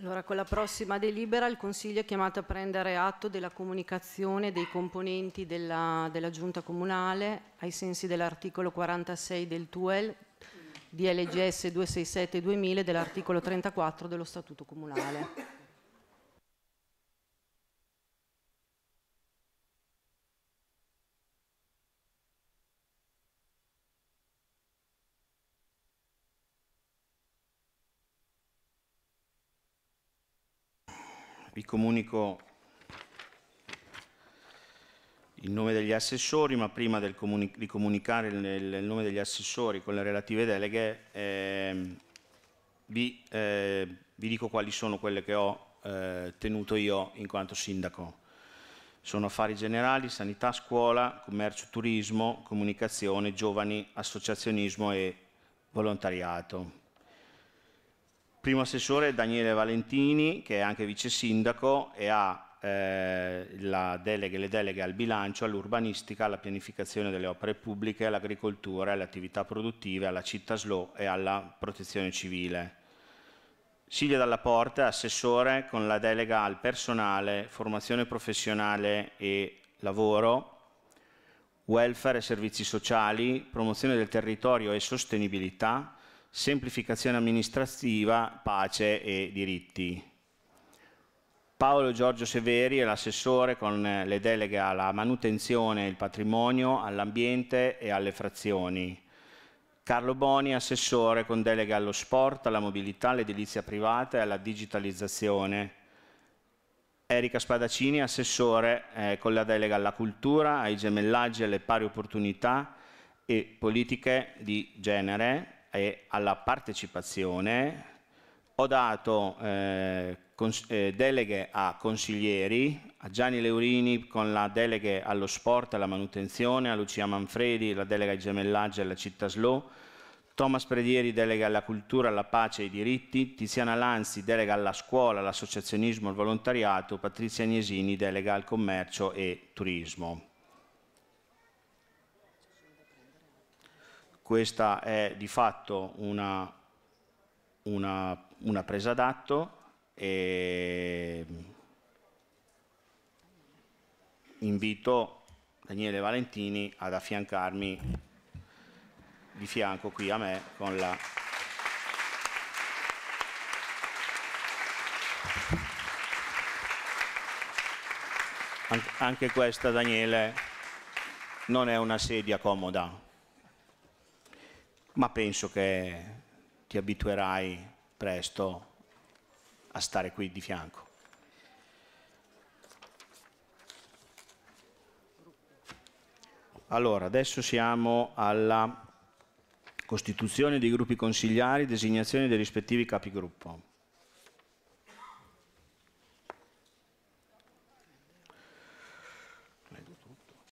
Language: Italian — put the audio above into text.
Allora, con la prossima delibera il Consiglio è chiamato a prendere atto della comunicazione dei componenti della, della Giunta Comunale ai sensi dell'articolo 46 del TUEL di LGS 267-2000 e dell'articolo 34 dello Statuto Comunale. Vi comunico il nome degli assessori, ma prima comuni di comunicare il, il, nome degli assessori con le relative deleghe, eh, vi, eh, vi, dico quali sono quelle che ho eh, tenuto io in quanto sindaco. Sono affari generali, sanità, scuola, commercio, turismo, comunicazione, giovani, associazionismo e volontariato. Primo assessore è Daniele Valentini, che è anche vice sindaco e ha eh, delega, le deleghe al bilancio, all'urbanistica, alla pianificazione delle opere pubbliche, all'agricoltura, alle attività produttive, alla città slow e alla protezione civile. Silvia Dalla Porta è assessore con la delega al personale, formazione professionale e lavoro, welfare e servizi sociali, promozione del territorio e sostenibilità, semplificazione amministrativa, pace e diritti. Paolo Giorgio Severi è l'assessore con le deleghe alla manutenzione, il patrimonio, all'ambiente e alle frazioni. Carlo Boni, assessore con deleghe allo sport, alla mobilità, all'edilizia privata e alla digitalizzazione. Erika Spadaccini, assessore eh, con la delega alla cultura, ai gemellaggi, alle pari opportunità e politiche di genere e alla partecipazione, ho dato eh, eh, deleghe a consiglieri, a Gianni Leurini con la delega allo sport e alla manutenzione, a Lucia Manfredi la delega ai gemellaggi e alla città slow, Thomas Predieri delega alla cultura, alla pace e ai diritti, Tiziana Lanzi delega alla scuola, all'associazionismo e al volontariato, Patrizia Agnesini delega al commercio e turismo. Questa è di fatto una, una, una presa d'atto e invito Daniele Valentini ad affiancarmi di fianco qui a me con la anche questa Daniele non è una sedia comoda ma penso che ti abituerai presto a stare qui di fianco. Allora, adesso siamo alla costituzione dei gruppi consigliari, designazione dei rispettivi capigruppo.